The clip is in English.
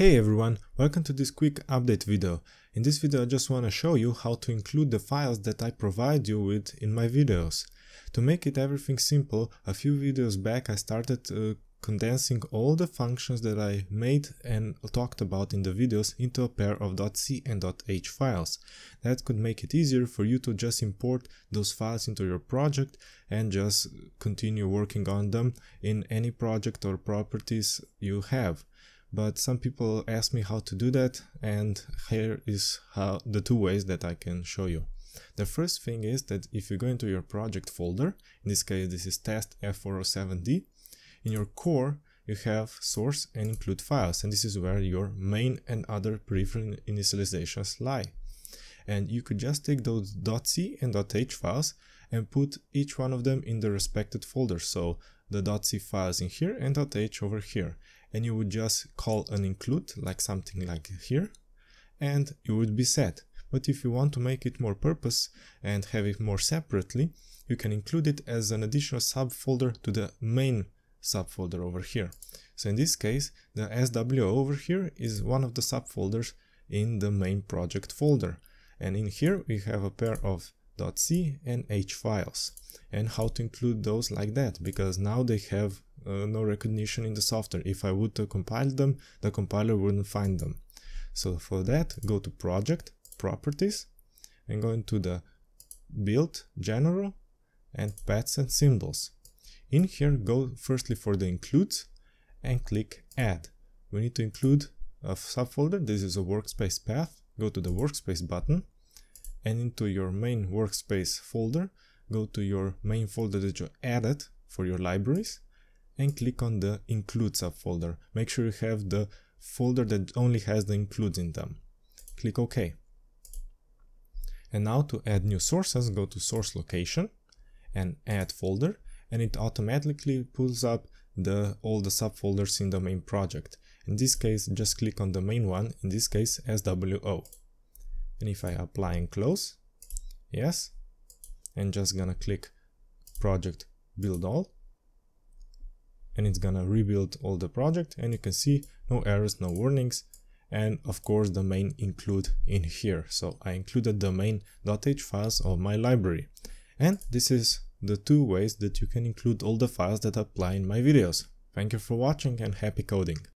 Hey everyone, welcome to this quick update video. In this video I just want to show you how to include the files that I provide you with in my videos. To make it everything simple, a few videos back I started uh, condensing all the functions that I made and talked about in the videos into a pair of .c and .h files. That could make it easier for you to just import those files into your project and just continue working on them in any project or properties you have but some people ask me how to do that and here is how the two ways that I can show you. The first thing is that if you go into your project folder, in this case this is test F407D, in your core you have source and include files and this is where your main and other peripheral initializations lie. And you could just take those .c and .h files and put each one of them in the respected folder. So the .c files in here and .h over here and you would just call an include like something like here and it would be set. But if you want to make it more purpose and have it more separately, you can include it as an additional subfolder to the main subfolder over here. So in this case, the SWO over here is one of the subfolders in the main project folder. And in here we have a pair of .c and h files and how to include those like that because now they have uh, no recognition in the software. If I would compile them, the compiler wouldn't find them. So for that, go to Project, Properties, and go into the Build, General, and Paths and Symbols. In here, go firstly for the includes and click Add. We need to include a subfolder. This is a workspace path. Go to the workspace button and into your main workspace folder, go to your main folder that you added for your libraries and click on the include subfolder. Make sure you have the folder that only has the includes in them. Click OK. And now to add new sources, go to source location and add folder and it automatically pulls up the all the subfolders in the main project. In this case, just click on the main one, in this case SWO. And if I apply and close, yes, and just gonna click project build all, and it's gonna rebuild all the project and you can see no errors, no warnings, and of course the main include in here. So I included the main.h files of my library. And this is the two ways that you can include all the files that apply in my videos. Thank you for watching and happy coding!